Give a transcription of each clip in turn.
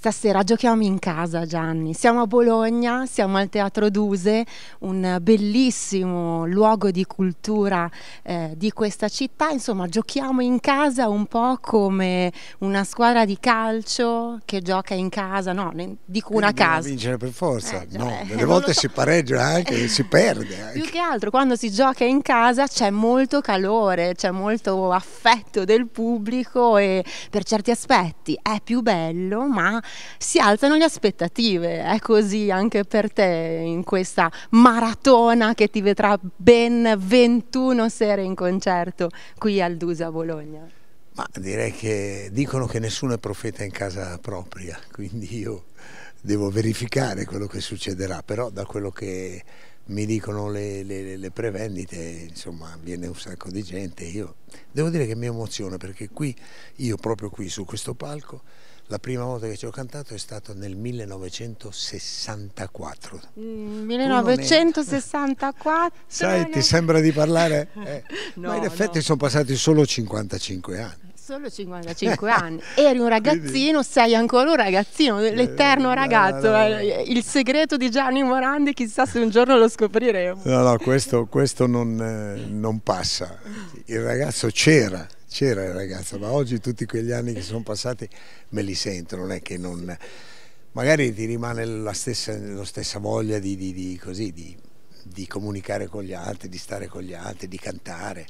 Stasera giochiamo in casa Gianni, siamo a Bologna, siamo al Teatro Duse, un bellissimo luogo di cultura eh, di questa città, insomma giochiamo in casa un po' come una squadra di calcio che gioca in casa, no, ne, dico una Quindi casa. vincere per forza, Eh, no, eh, delle volte so. si pareggia anche, si perde anche. Più che altro quando si gioca in casa c'è molto calore, c'è molto affetto del pubblico e per certi aspetti è più bello, ma si alzano le aspettative. È così anche per te in questa maratona che ti vedrà ben 21 sere in concerto qui al Dusa Bologna. Ma direi che dicono che nessuno è profeta in casa propria, quindi io devo verificare quello che succederà, però da quello che mi dicono le, le- le prevendite, insomma, viene un sacco di gente. Io devo dire che mi emoziona perché qui, io proprio qui su questo palco, la prima volta che ci ho cantato è stato nel 1964. Mm, non 1964. Sai, ti sembra di parlare? Eh, No, ma in effetti no. sono passati solo 55 anni. Solo 55 anni, eri un ragazzino, sei ancora un ragazzino, l'eterno no, ragazzo, no, no. eh, il segreto di Gianni Morandi chissà se un giorno lo scopriremo. No, no, questo, questo non, eh, non passa. Il ragazzo c'era, c'era il ragazzo, ma oggi tutti quegli anni che sono passati me li sento, non è che non... Magari ti rimane la stessa, la stessa voglia di, di- di- così, di- di comunicare con gli altri, di stare con gli altri, di cantare,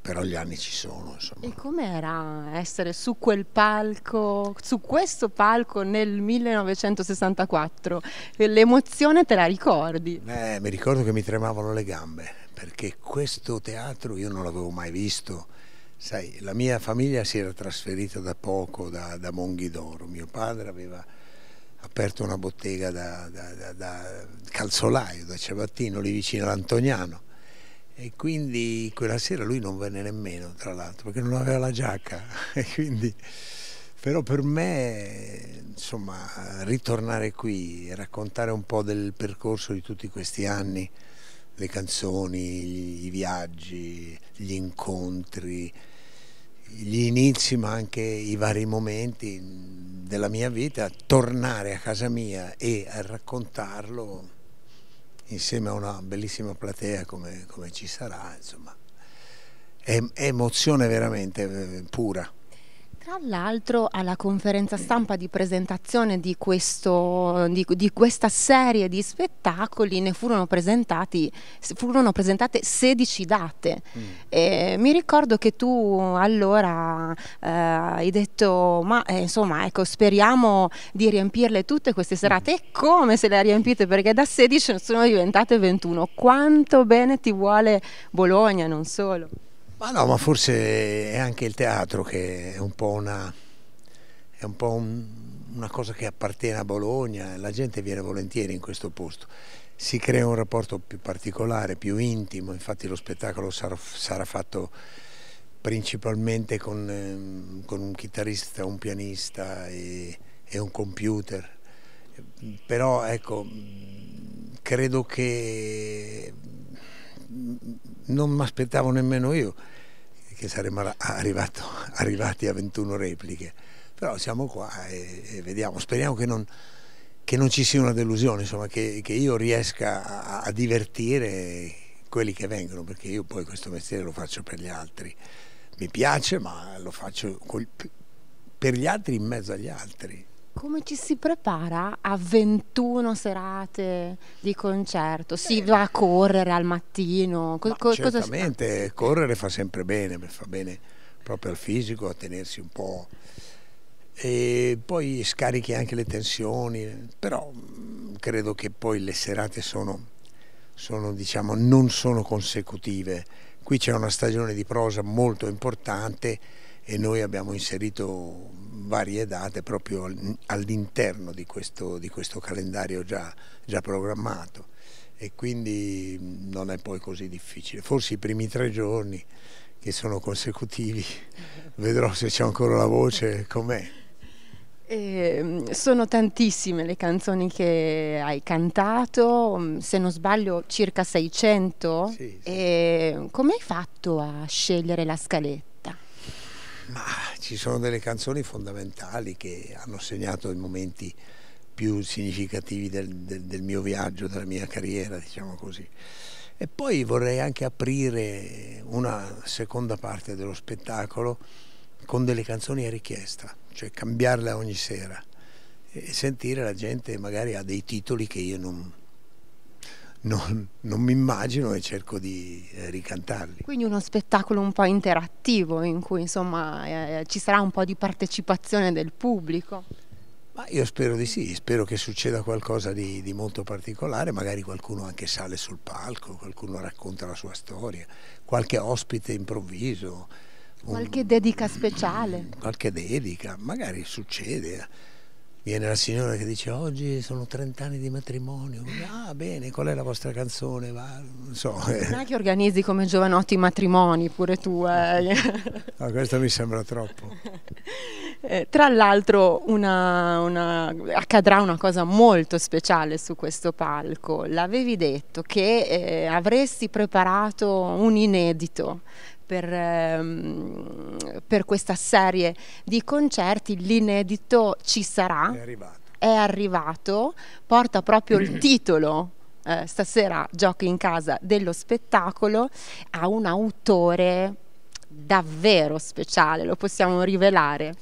però gli anni ci sono, insomma. E com'era essere su quel palco, su questo palco nel 1964? L'emozione te la ricordi? Eh, mi ricordo che mi tremavano le gambe perché questo teatro io non l'avevo mai visto. Sai, la mia famiglia si era trasferita da poco da, da Monghidoro. Mio padre aveva aperto una bottega da, da- da- calzolaio, da ciabattino, lì vicino all'Antoniano. E quindi quella sera lui non venne nemmeno, tra l'altro, perché non aveva la giacca. Quindi, però per me, insomma, ritornare qui raccontare un po' del percorso di tutti questi anni, le canzoni, i viaggi, gli incontri, gli inizi, ma anche i vari momenti della mia vita, tornare a casa mia e a raccontarlo insieme a una bellissima platea come, come ci sarà, insomma, è, è emozione veramente eh, pura. Tra l'altro alla conferenza stampa di presentazione di, questo, di, di questa serie di spettacoli ne furono, presentati, furono presentate 16 date. E mi ricordo che tu allora eh, hai detto, ma eh, insomma ecco speriamo di riempirle tutte queste serate. E come se le ha riempite? Perché da 16 sono diventate 21. Quanto bene ti vuole Bologna, non solo. Ma no, ma forse è anche il teatro che è un po' una, un po' un- una cosa che appartiene a Bologna, la gente viene volentieri in questo posto. Si crea un rapporto più particolare, più intimo, infatti lo spettacolo sarà, sarà fatto principalmente con, ehm, con un chitarrista, un pianista e, e un computer. Però ecco, credo che non mi aspettavo nemmeno io che saremmo arri- arrivato- arrivati a 21 repliche. Però siamo qua e, e vediamo, speriamo che non, che non ci sia una delusione, insomma, che, che io riesca a, a divertire quelli che vengono, perché io poi questo mestiere lo faccio per gli altri. Mi piace, ma lo faccio per gli altri in mezzo agli altri. Come ci si prepara a 21 serate di concerto? Si va a correre al mattino? Co- co- cosa si certamente correre fa sempre bene, fa bene proprio al fisico, a tenersi un po'. E poi scarichi anche le tensioni, però mh, credo che poi le serate sono, sono, diciamo, non sono consecutive. Qui c'è una stagione di prosa molto importante e noi abbiamo inserito varie date proprio al- all'interno di questo, di questo calendario già, già programmato e quindi non è poi così difficile. Forse i primi tre giorni che sono consecutivi vedrò se c'è ancora la voce com'è. Ehm, sono tantissime le canzoni che hai cantato, se non sbaglio circa 600. Sì, sì. E come hai fatto a scegliere la scaletta? Ma ci sono delle canzoni fondamentali che hanno segnato i momenti più significativi del, del, del mio viaggio, della mia carriera, diciamo così. E poi vorrei anche aprire una seconda parte dello spettacolo con delle canzoni a richiesta, cioè cambiarle ogni sera e sentire la gente magari ha dei titoli che io non, non, non mi immagino e cerco di eh, ricantarli. Quindi uno spettacolo un po' interattivo in cui insomma eh, ci sarà un po' di partecipazione del pubblico. Ma io spero di sì, spero che succeda qualcosa di, di, molto particolare, magari qualcuno anche sale sul palco, qualcuno racconta la sua storia, qualche ospite improvviso. Qualche un, dedica speciale. Qualche dedica, magari succede viene la signora che dice oggi sono 30 anni di matrimonio, ah bene, qual è la vostra canzone? Va, non so. Non è che organizzi come giovanotti i matrimoni pure tu. Eh. No, questo mi sembra troppo. Eh, tra l'altro una, una, accadrà una cosa molto speciale su questo palco, l'avevi detto che eh, avresti preparato un inedito per, ehm, per questa serie di concerti, l'inedito ci sarà, è arrivato, è arrivato porta proprio il titolo eh, stasera giochi in casa dello spettacolo a un autore davvero speciale, lo possiamo rivelare.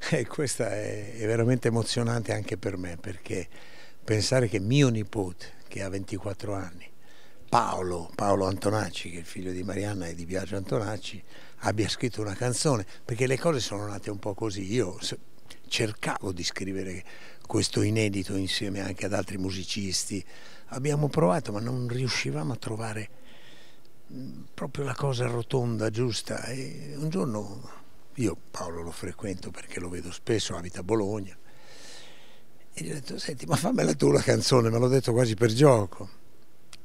E questa è, è, veramente emozionante anche per me perché pensare che mio nipote, che ha 24 anni, Paolo, Paolo Antonacci, che è il figlio di Marianna e di Biagio Antonacci, abbia scritto una canzone, perché le cose sono nate un po' così. Io cercavo di scrivere questo inedito insieme anche ad altri musicisti. Abbiamo provato, ma non riuscivamo a trovare mm, proprio la cosa rotonda, giusta. E un giorno io Paolo lo frequento perché lo vedo spesso, abita a Bologna. E gli ho detto, senti, ma fammela tu la canzone, me l'ho detto quasi per gioco.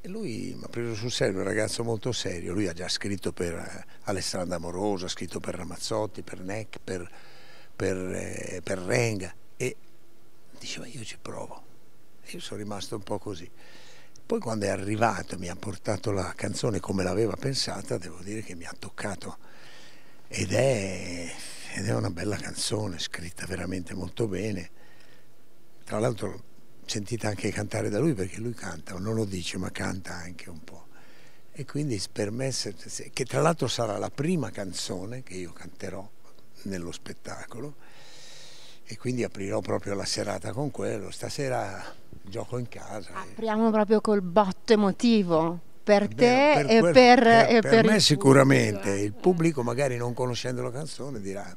Lui mi ha preso sul serio, un ragazzo molto serio, lui ha già scritto per eh, Alessandra Amoroso, ha scritto per Ramazzotti, per Neck, per, per, eh, per Renga e diceva io ci provo. E io sono rimasto un po' così. Poi quando è arrivato e mi ha portato la canzone come l'aveva pensata, devo dire che mi ha toccato ed è, ed è una bella canzone, scritta veramente molto bene. Tra l'altro sentite anche cantare da lui perché lui canta, non lo dice ma canta anche un po'. E quindi per me, che tra l'altro sarà la prima canzone che io canterò nello spettacolo e quindi aprirò proprio la serata con quello. Stasera gioco in casa. Apriamo e... proprio col botto emotivo per te per e, quel, per, per, e per, per me sicuramente. Il pubblico magari non conoscendo la canzone dirà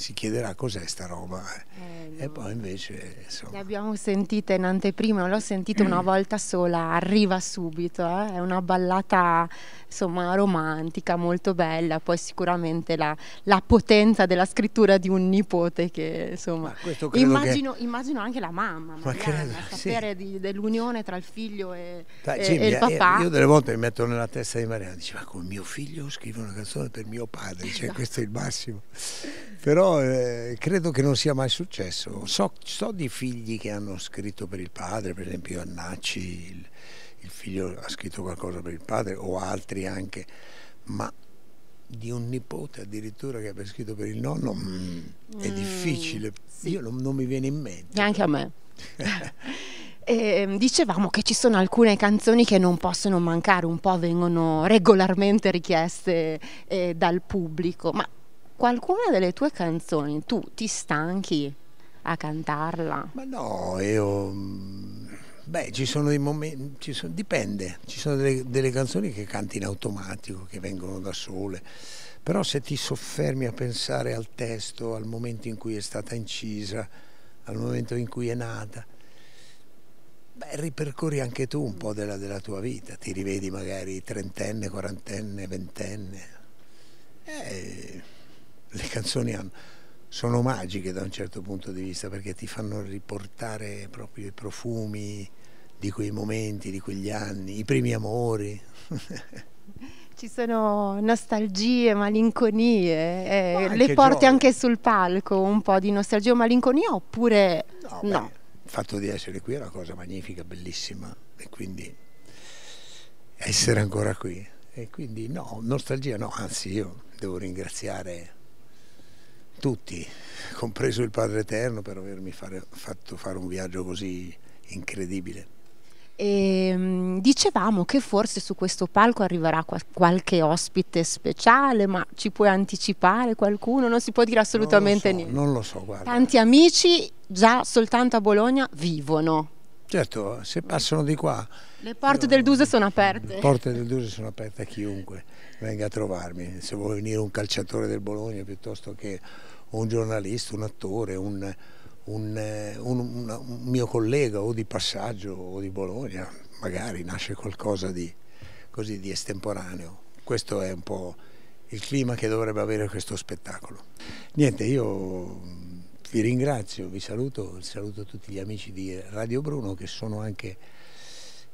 si chiederà cos'è sta roba eh. Eh, no. e poi invece insomma. le abbiamo sentite in anteprima l'ho sentita una volta sola arriva subito eh? è una ballata insomma romantica molto bella poi sicuramente la, la potenza della scrittura di un nipote che insomma immagino, che... immagino, anche la mamma ma credo, sapere sì. dell'unione tra il figlio e, Dai, e, sì, e il papà io delle volte mi metto nella testa di Mariana dice ma come mio figlio scrive una canzone per mio padre cioè, esatto. questo è il massimo però eh, credo che non sia mai successo. So, so, di figli che hanno scritto per il padre, per esempio Annacci, il, il figlio ha scritto qualcosa per il padre, o altri anche, ma di un nipote addirittura che abbia scritto per il nonno mm, è mm, difficile, sì. io non, non, mi viene in mente. Neanche a me. E ehm, dicevamo che ci sono alcune canzoni che non possono mancare, un po' vengono regolarmente richieste eh, dal pubblico, ma qualcuna delle tue canzoni tu ti stanchi a cantarla? Ma no, io... Beh, ci sono dei momenti, ci sono, dipende, ci sono delle, delle canzoni che canti in automatico, che vengono da sole, però se ti soffermi a pensare al testo, al momento in cui è stata incisa, al momento in cui è nata, beh, ripercorri anche tu un po' della, della tua vita, ti rivedi magari trentenne, quarantenne, ventenne. Eh, le canzoni hanno, sono magiche da un certo punto di vista perché ti fanno riportare proprio i profumi di quei momenti, di quegli anni, i primi amori. Ci sono nostalgie, malinconie, eh, le porti gioia. anche sul palco un po' di nostalgia o malinconia oppure no? no. Beh, il fatto di essere qui è una cosa magnifica, bellissima e quindi essere ancora qui. E quindi no, nostalgia no, anzi io devo ringraziare tutti, compreso il Padre Eterno per avermi fare, fatto fare un viaggio così incredibile. E, ehm, dicevamo che forse su questo palco arriverà qualche ospite speciale, ma ci puoi anticipare qualcuno? Non si può dire assolutamente non niente. Non lo so, guarda. Tanti amici già soltanto a Bologna vivono. Certo, se passano di qua. Le porte io, del Duse sono aperte. Le porte del Duse sono aperte a chiunque venga a trovarmi. Se vuole venire un calciatore del Bologna piuttosto che un giornalista, un attore, un, un, eh, un, un, mio collega o di passaggio o di Bologna, magari nasce qualcosa di, così, di estemporaneo. Questo è un po' il clima che dovrebbe avere questo spettacolo. Niente, io vi ringrazio, vi saluto, saluto tutti gli amici di Radio Bruno che sono anche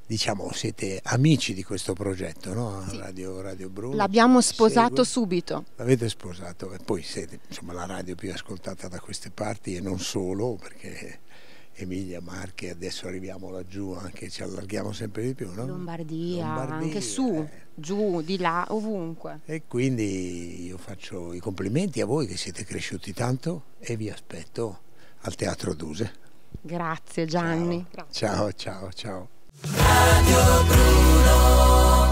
diciamo, siete amici di questo progetto, no? Sì. Radio, radio Bruno. L'abbiamo sposato segue. subito. L'avete sposato e poi siete insomma, la radio più ascoltata da queste parti e non solo, perché Emilia, Marche, adesso arriviamo laggiù, anche ci allarghiamo sempre di più, no? Lombardia, Lombardia anche su, eh. giù, di là, ovunque. E quindi io faccio i complimenti a voi che siete cresciuti tanto e vi aspetto al Teatro Duse. Grazie Gianni. Ciao, ciao, ciao. ciao. Radio Bruno